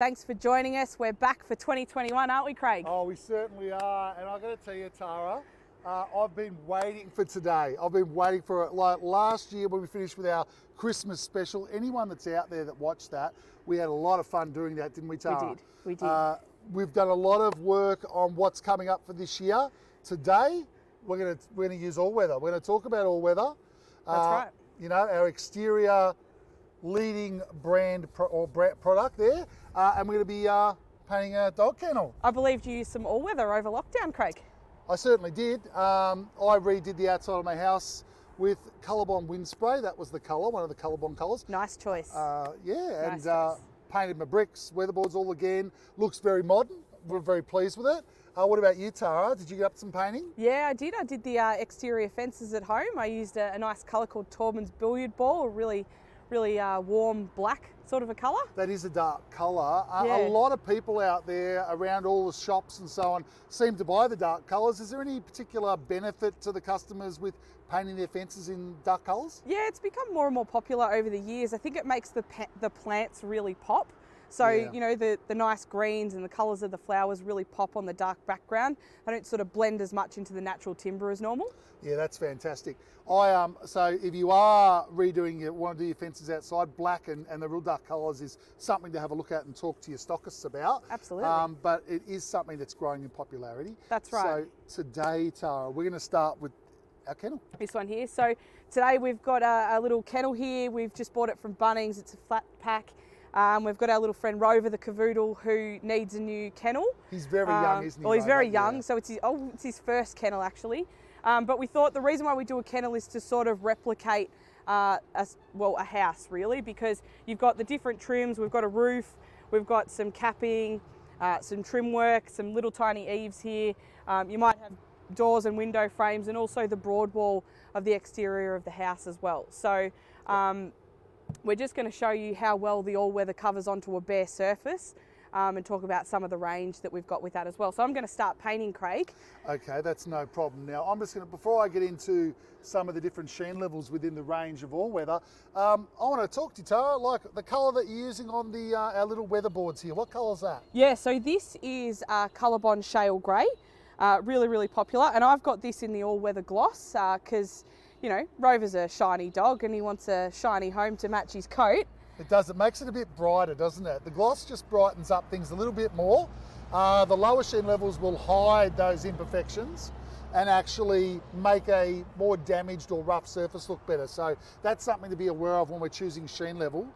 Thanks for joining us. We're back for 2021, aren't we, Craig? Oh, we certainly are. And I've got to tell you, Tara, uh, I've been waiting for today. I've been waiting for it. Like last year when we finished with our Christmas special, anyone that's out there that watched that, we had a lot of fun doing that, didn't we, Tara? We did. We did. Uh, we've done a lot of work on what's coming up for this year. Today, we're going to we're going to use all weather. We're going to talk about all weather. That's Uh, right. You know, our exterior leading brand pro- or brand product there, uh, and we're going to be uh, painting a dog kennel. I believe you used some all weather over lockdown, Craig. I certainly did. Um, I redid the outside of my house with Colorbond Windspray. That was the colour, one of the Colorbond colours. Nice choice. Uh, yeah, Nice and uh, painted my bricks, weatherboards all again. Looks very modern. We're very pleased with it. Uh, what about you, Tara? Did you get up some painting? yeah, I did. I did the uh, exterior fences at home. I used a, a nice colour called Taubmans Billiard Ball, a really, really uh, warm black sort of a colour. That is a dark colour. Uh, Yeah. A lot of people out there around all the shops and so on seem to buy the dark colours. Is there any particular benefit to the customers with painting their fences in dark colours? Yeah, it's become more and more popular over the years. I think it makes the the plants really pop. So Yeah. you know the the nice greens and the colours of the flowers really pop on the dark background. They don't sort of blend as much into the natural timber as normal. Yeah, that's fantastic. I um so if you are redoing your want to do your fences outside, black and, and the real dark colours is something to have a look at and talk to your stockists about. Absolutely. Um, but it is something that's growing in popularity. That's right. So today, Tara, we're going to start with our kennel. This one here. So today we've got a, a little kennel here. We've just bought it from Bunnings. It's a flat pack. Um, we've got our little friend Rover the cavoodle who needs a new kennel. He's very young, Um, isn't he? Well, he's very young, Yeah. so it's his, oh, it's his first kennel actually. Um, but we thought the reason why we do a kennel is to sort of replicate uh, a, s- well a house really, because you've got the different trims. We've got a roof, we've got some capping, uh, some trim work, some little tiny eaves here. Um, you might have doors and window frames, and also the broad wall of the exterior of the house as well. So. Um, we're just going to show you how well the all-weather covers onto a bare surface um, and talk about some of the range that we've got with that as well. So I'm going to start painting Craig. Okay, that's no problem. Now, I'm just going to, before I get into some of the different sheen levels within the range of all weather, um, I want to talk to you, Tara, like the colour that you're using on the uh, our little weather boards here. What colour's that? Yeah, so this is uh, Colorbond Shale Grey, uh, really, really popular. And I've got this in the all-weather gloss because, you know, Rover's a shiny dog and he wants a shiny home to match his coat. It does. It makes it a bit brighter, doesn't it? The gloss just brightens up things a little bit more. Uh, the lower sheen levels will hide those imperfections and actually make a more damaged or rough surface look better. So that's something to be aware of when we're choosing sheen level.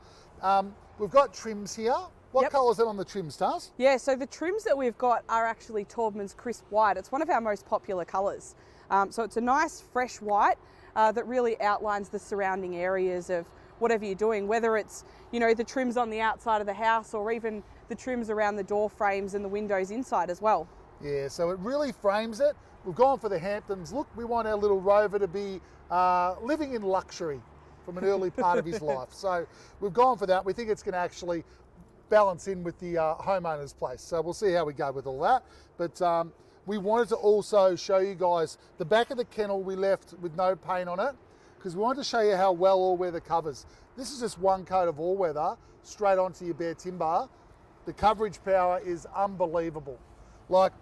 Um, we've got trims here. What Yep. colour is that on the trims, Tars? Yeah, so the trims that we've got are actually Taubmans Crisp White. It's one of our most popular colours. Um, so it's a nice fresh white uh, that really outlines the surrounding areas of whatever you're doing, whether it's, you know, the trims on the outside of the house or even the trims around the door frames and the windows inside as well. Yeah, so it really frames it. We've gone for the Hamptons look. We want our little rover to be uh, living in luxury from an early part of his life. So we've gone for that. We think it's going to actually balance in with the uh, homeowner's place. So we'll see how we go with all that. But um, we wanted to also show you guys the back of the kennel we left with no paint on it because we wanted to show you how well all weather covers. This is just one coat of all weather straight onto your bare timber. The coverage power is unbelievable. Like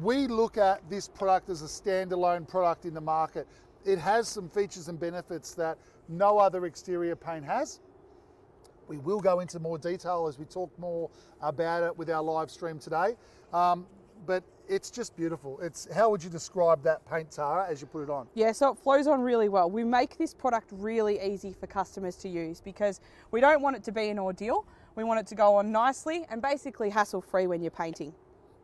we look at this product as a standalone product in the market. It has some features and benefits that no other exterior paint has. We will go into more detail as we talk more about it with our live stream today. Um, but it's just beautiful. It's how would you describe that paint, Tara, as you put it on? Yeah, so it flows on really well. We make this product really easy for customers to use because we don't want it to be an ordeal. We want it to go on nicely and basically hassle free when you're painting.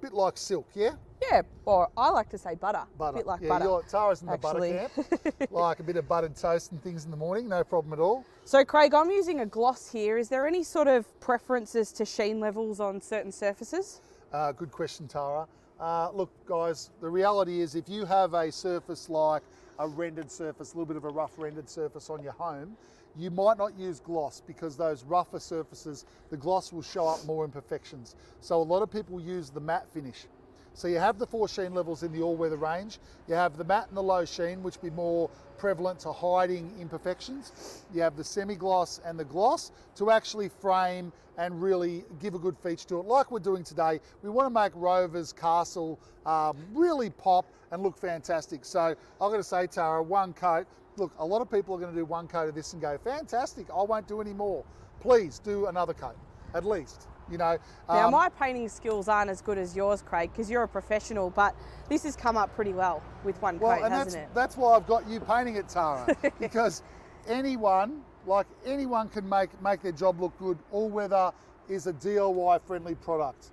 Bit like silk, yeah? Yeah, or I like to say butter. Butter. A bit like yeah, butter. You're, Tara's in the actually. butter camp. like a bit of buttered toast and things in the morning, no problem at all. So Craig, I'm using a gloss here. Is there any sort of preferences to sheen levels on certain surfaces? Uh, good question, Tara. Uh, look, guys, the reality is if you have a surface like a rendered surface, a little bit of a rough rendered surface on your home, you might not use gloss because those rougher surfaces, the gloss will show up more imperfections. So a lot of people use the matte finish. So you have the four sheen levels in the all-weather range. You have the matte and the low sheen, which be more prevalent to hiding imperfections. You have the semi-gloss and the gloss to actually frame and really give a good feature to it. Like we're doing today, we want to make Rover's Castle um, really pop and look fantastic. So I've got to say, Tara, one coat. Look, a lot of people are going to do one coat of this and go, fantastic, I won't do any more. Please do another coat, at least. You know, Now, um, my painting skills aren't as good as yours, Craig, because you're a professional, but this has come up pretty well with one Well, coat, and hasn't that's, it? that's why I've got you painting it, Tara, because anyone, like anyone, can make make their job look good. All weather is a DIY friendly product.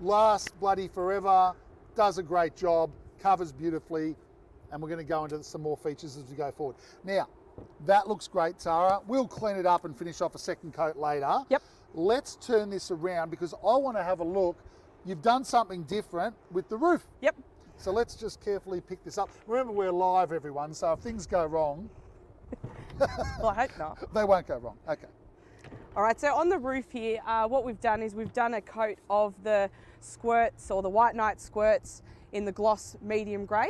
Lasts bloody forever, does a great job, covers beautifully, and we're going to go into some more features as we go forward. Now, that looks great, Tara. We'll clean it up and finish off a second coat later. Yep. Let's turn this around because I want to have a look. You've done something different with the roof. Yep. So let's just carefully pick this up. Remember, we're live, everyone, so if things go wrong, Well, I hope not. they won't go wrong. Okay. All right, so on the roof here, uh, what we've done is we've done a coat of the squirts or the White Knight squirts in the gloss medium grey.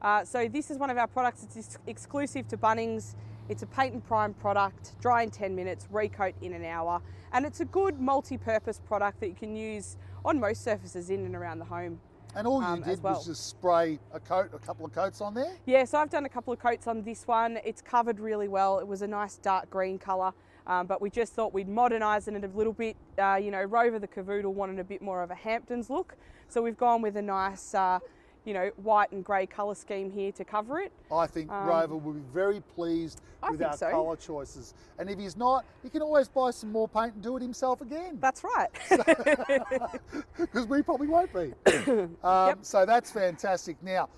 Uh, so this is one of our products. It's ex- exclusive to Bunnings. It's a paint and prime product, dry in 10 minutes, recoat in an hour, and it's a good multi-purpose product that you can use on most surfaces in and around the home. And all you Um, did well. was just spray a coat, a couple of coats on there. Yeah, so I've done a couple of coats on this one. It's covered really well. It was a nice dark green colour, um, but we just thought we'd modernise it a little bit. Uh, you know, Rover the Cavoodle wanted a bit more of a Hamptons look, so we've gone with a nice, uh, you know, white and grey colour scheme here to cover it. I think Um, Rover will be very pleased I with our so. colour choices. And if he's not, he can always buy some more paint and do it himself again. That's right. Because we probably won't be. um, So that's fantastic. Now,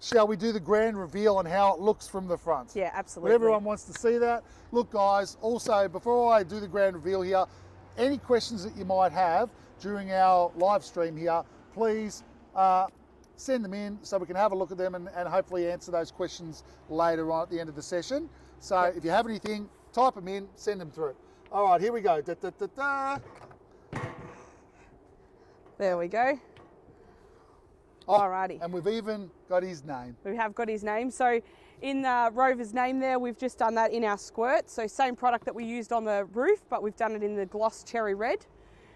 shall we do the grand reveal on how it looks from the front? yeah, But absolutely. everyone wants to see that. Look, guys, also, before I do the grand reveal here, any questions that you might have during our live stream here, please uh, send them in so we can have a look at them and, and hopefully answer those questions later on at the end of the session. So if you have anything, type them in, send them through. All right, here we go. Da, da, da. There we go. Oh, Alrighty. And we've even got his name. We have got his name. So in uh, Rover's name there, we've just done that in our squirt. So same product that we used on the roof, but we've done it in the gloss cherry red.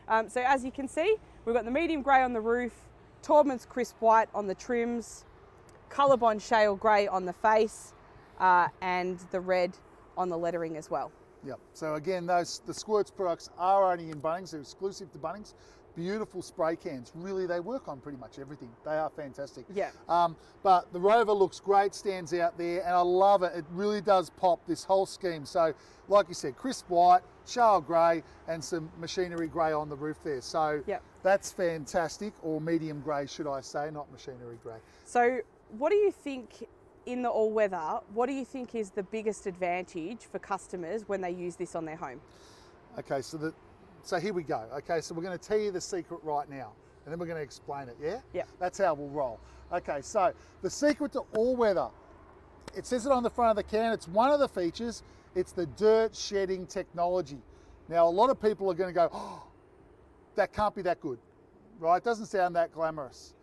Um, so as you can see, we've got the medium grey on the roof, Taubmans crisp white on the trims, Colorbond shale grey on the face, uh, and the red on the lettering as well. Yep. So again, those the Squirts products are only in Bunnings. They're exclusive to Bunnings. Beautiful spray cans. Really, they work on pretty much everything. They are fantastic. Yeah. Um, but the Rover looks great, stands out there, and I love it. It really does pop this whole scheme. So, like you said, crisp white, shale grey, and some machinery grey on the roof there. So Yep. that's fantastic, or medium grey, should I say, not machinery grey. So what do you think in the all weather, what do you think is the biggest advantage for customers when they use this on their home? Okay, so the so here we go. Okay, so we're going to tell you the secret right now, and then we're going to explain it. Yeah. Yeah. That's how we'll roll. Okay, so the secret to all weather. It says it on the front of the can. It's one of the features. It's the dirt shedding technology. Now, a lot of people are going to go, oh, that can't be that good, right? It doesn't sound that glamorous.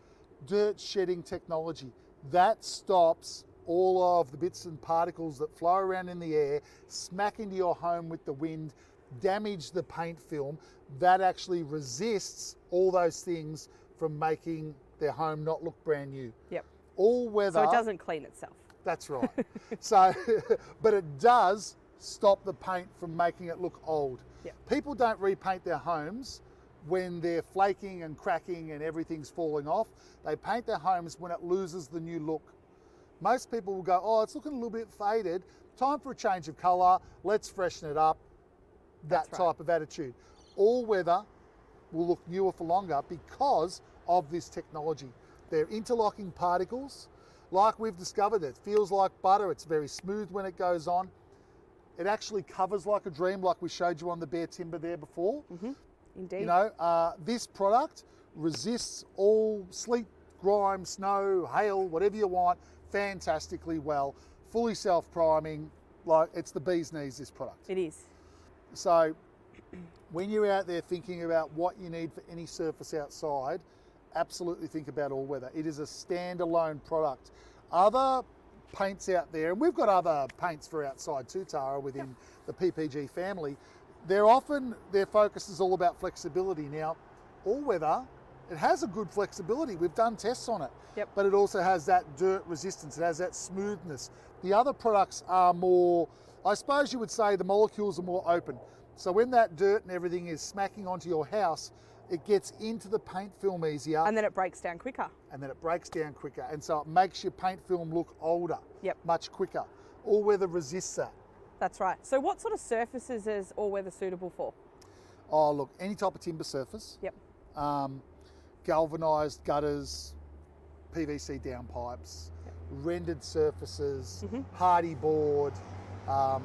Dirt shedding technology. That stops all of the bits and particles that fly around in the air, smack into your home with the wind, damage the paint film. That actually resists all those things from making their home not look brand new. Yep. All weather. So it doesn't clean itself. That's right. so, but it does stop the paint from making it look old. Yep. People don't repaint their homes when they're flaking and cracking and everything's falling off. They paint their homes when it loses the new look. Most people will go, oh, it's looking a little bit faded. Time for a change of colour. Let's freshen it up. That right. type of attitude. All weather will look newer for longer because of this technology. They're interlocking particles. Like we've discovered, it feels like butter. It's very smooth when it goes on. It actually covers like a dream, like we showed you on the bare timber there before. Indeed. You know, uh, this product resists all sleet, grime, snow, hail, whatever you want, fantastically well. Fully self-priming, like it's the bee's knees. This product. It is. So when you're out there thinking about what you need for any surface outside, absolutely think about all weather. It is a standalone product. Other paints out there, and we've got other paints for outside too, Tara, within the PPG family. They're often their focus is all about flexibility. Now, all weather, it has a good flexibility. We've done tests on it, Yep. but it also has that dirt resistance. It has that smoothness. The other products are more, I suppose you would say, the molecules are more open. So when that dirt and everything is smacking onto your house, it gets into the paint film easier And then it breaks down quicker. and then it breaks down quicker. And so it makes your paint film look older, Yep. much quicker. All weather resists that. That's right. So what sort of surfaces is all weather suitable for? Oh, look, any type of timber surface, Yep. um, galvanised gutters, PVC downpipes, rendered surfaces, Mm-hmm. Hardie board. Um,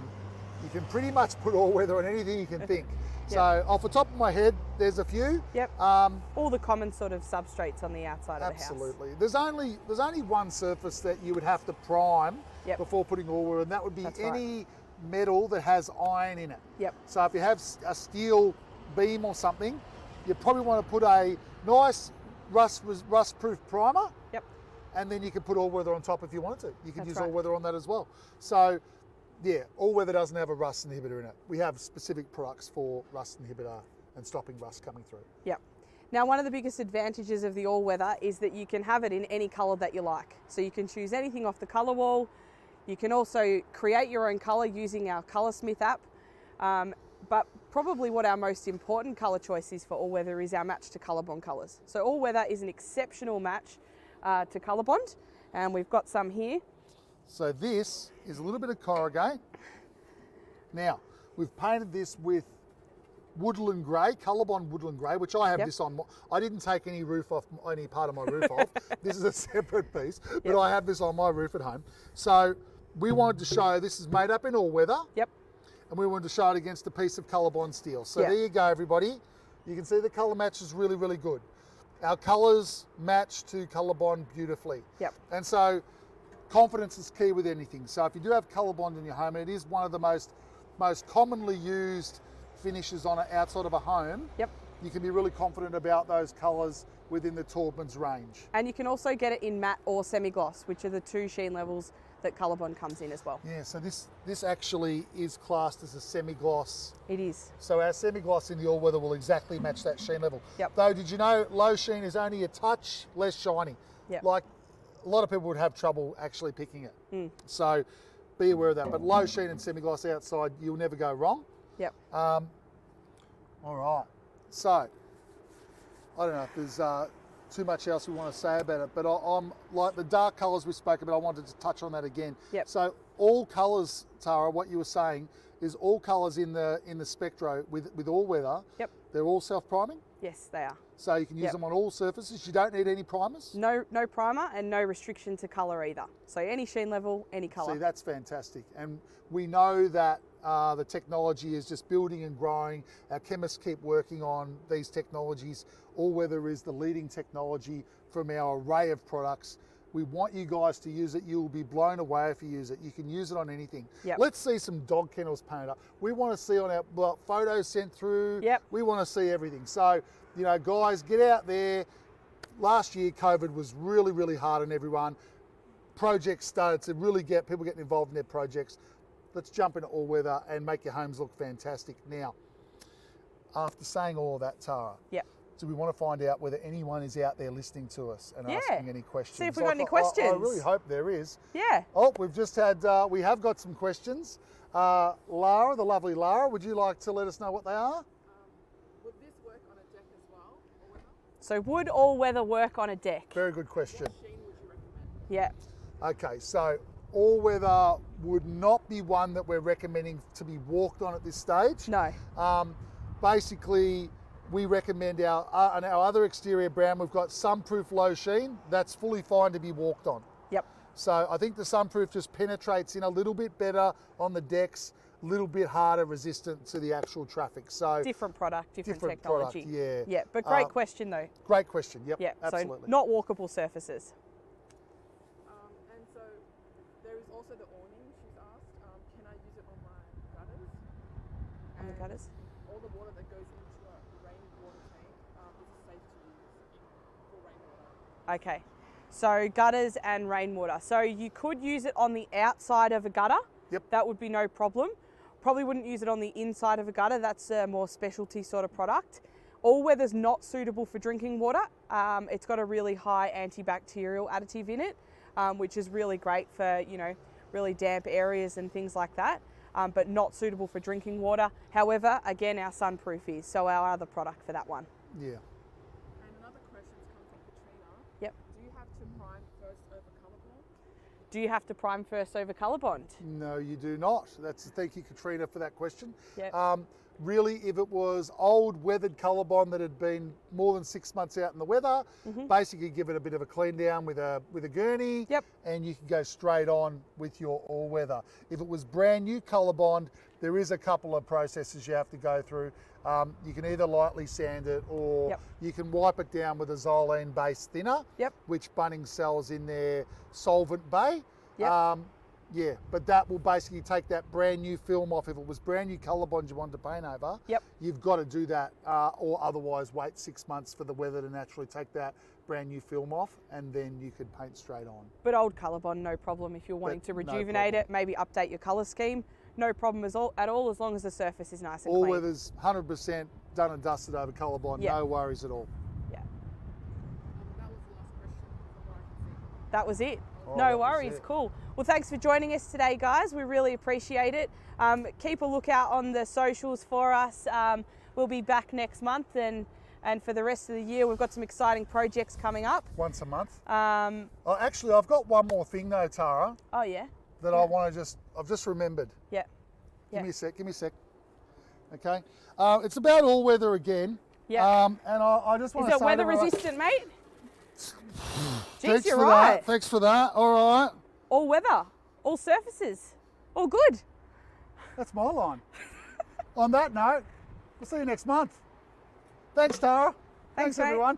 you can pretty much put all weather on anything you can think. So, off the top of my head, there's a few. Yep. Um, All the common sort of substrates on the outside of the house. Absolutely. There's only there's only one surface that you would have to prime Yep. before putting all weather, and that would be That's right. any metal that has iron in it. Yep. So if you have a steel beam or something, you probably want to put a nice rust rust proof primer, Yep. and then you can put all weather on top if you wanted to. You can That's use right. all weather on that as well. So. Yeah, all weather doesn't have a rust inhibitor in it. We have specific products for rust inhibitor and stopping rust coming through. Yep. Now, one of the biggest advantages of the all weather is that you can have it in any colour that you like. So you can choose anything off the colour wall. You can also create your own colour using our Colorsmith app. Um, but probably what our most important colour choice is for all weather is our match to Colorbond colours. So all weather is an exceptional match uh, to Colorbond, and we've got some here. So this is a little bit of corrugate. Now, we've painted this with woodland grey, Colorbond woodland grey, which I have Yep. this on. I didn't take any roof off, any part of my roof off. This is a separate piece, but Yep. I have this on my roof at home. So we wanted to show this is made up in all weather, Yep. And we wanted to show it against a piece of Colorbond steel. So Yeah. there you go, everybody. You can see the colour match is really, really good. Our colours match to Colorbond beautifully. Yep. And so confidence is key with anything. So if you do have Colorbond in your home, and it is one of the most most commonly used finishes on it outside of a home, Yep. you can be really confident about those colours within the Taubmans range. And you can also get it in matte or semi-gloss, which are the two sheen levels that Colorbond comes in as well. Yeah, so this this actually is classed as a semi-gloss. It is. So our semi-gloss in the all-weather will exactly match that sheen level. Yep. Though, did you know low sheen is only a touch less shiny? Yep. Like a lot of people would have trouble actually picking it. Mm. So be aware of that. But low sheen and semi-gloss outside, you'll never go wrong. Yep. Um, all right. So, I don't know if there's uh, too much else we want to say about it, but I, I'm like the dark colours we spoke about. I wanted to touch on that again. Yep. So all colours, Tara, what you were saying is all colours in the in the Spectro with with all weather. Yep. They're all self-priming, Yes, they are. so you can use Yep. them on all surfaces. You don't need any primers. No, no primer and no restriction to colour either. So any sheen level, any colour. See, that's fantastic. And we know that uh, the technology is just building and growing. Our chemists keep working on these technologies. All weather is the leading technology from our array of products. We want you guys to use it. You'll be blown away if you use it. You can use it on anything. Yep. Let's see some dog kennels painted up. We want to see on our well, photos sent through. Yep. We want to see everything. So, you know, guys, get out there. Last year, COVID was really, really hard on everyone projects started to really get people getting involved in their projects. Let's jump into all weather and make your homes look fantastic. Now, after saying all that, Tara, Yep. Do we want to find out whether anyone is out there listening to us and Yeah. asking any questions? See if we got any questions. I- I, really hope there is. Yeah. Oh, we've just had, uh, we have got some questions. Uh, Lara, the lovely Lara, would you like to let us know what they are? Would this work on a deck as well? So would all weather work on a deck? Very good question. Sheen would you recommend? Yeah. Okay, so all weather would not be one that we're recommending to be walked on at this stage. No. Um, basically, we recommend our uh, on our other exterior brand. We've got sunproof low sheen. That's fully fine to be walked on. Yep. So I think the sunproof just penetrates in a little bit better on the decks, a little bit harder resistant to the actual traffic. So Different product, different, Different technology. product, yeah. Yeah. But great Uh, question though. great question. Yep. Yeah. Absolutely. So not walkable surfaces. Um, and so there is also the awning. She's asked, um, can I use it on my gutters? On the gutters? All the water that goes into a rainwater tank um, is it safe to use in, for rainwater Okay. So gutters and rainwater. So you could use it on the outside of a gutter. Yep. That would be no problem. Probably wouldn't use it on the inside of a gutter. That's a more specialty sort of product. All weather's not suitable for drinking water. Um, it's got a really high antibacterial additive in it, um, which is really great for you know really damp areas and things like that. Um, but not suitable for drinking water. However, again, our sunproof is. So our other product for that one. Yeah. And another question's come from Katrina. Yep. Do you have to prime first over Colorbond? Do you have to prime first over Colorbond? No, you do not. That's thank you, Katrina, for that question. Yep. Um, really, if it was old weathered Colorbond that had been more than six months out in the weather, basically give it a bit of a clean down with a with a gurney. Yep. and you can go straight on with your all weather. If it was brand new Colorbond, there is a couple of processes you have to go through. Um, you can either lightly sand it or Yep. you can wipe it down with a xylene based thinner, Yep. which Bunnings sells in their solvent bay. Yep. Um, yeah, but that will basically take that brand new film off. If it was brand new Colorbond you wanted to paint over, Yep. you've got to do that, uh, or otherwise wait six months for the weather to naturally take that brand new film off, and then you could paint straight on. But old Colorbond, no problem. If you're wanting to no rejuvenate it, maybe update your colour scheme, no problem as all, at all, as long as the surface is nice and All clean. weather's 100% done and dusted over Colorbond, Yeah. no worries at all. Yeah, Um, that was the last question from what I can see. that was it. Oh, no worries, it. cool. Well, thanks for joining us today, guys. We really appreciate it. Um, keep a lookout on the socials for us. Um, we'll be back next month, and and for the rest of the year, we've got some exciting projects coming up. Once a month. Um, Oh, actually, I've got one more thing though, Tara, oh yeah, that I want to just, I've just remembered. yeah, Give Yeah. me a sec, give me a sec. Okay. Uh, it's about all weather again. Yeah. Um, and I, I just want Is to it say weather to everyone- resistant, mate? Jeez, Thanks you're for right. that. Thanks for that. All right. All weather, all surfaces, all good. That's my line. On that note, we'll see you next month. Thanks, Tara. Thanks, Thanks everyone.